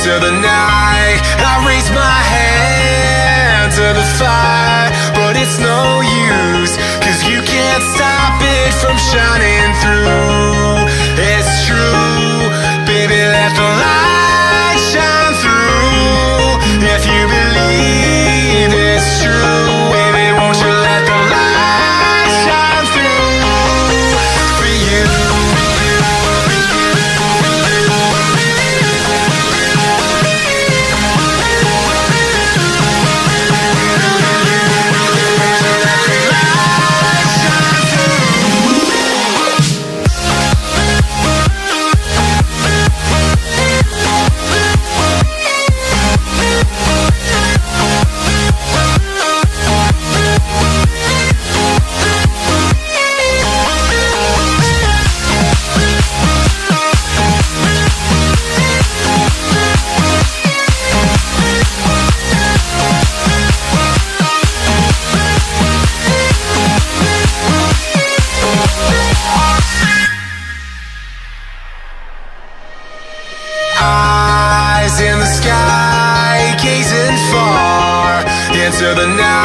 To the night in the sky, gazing far into the night.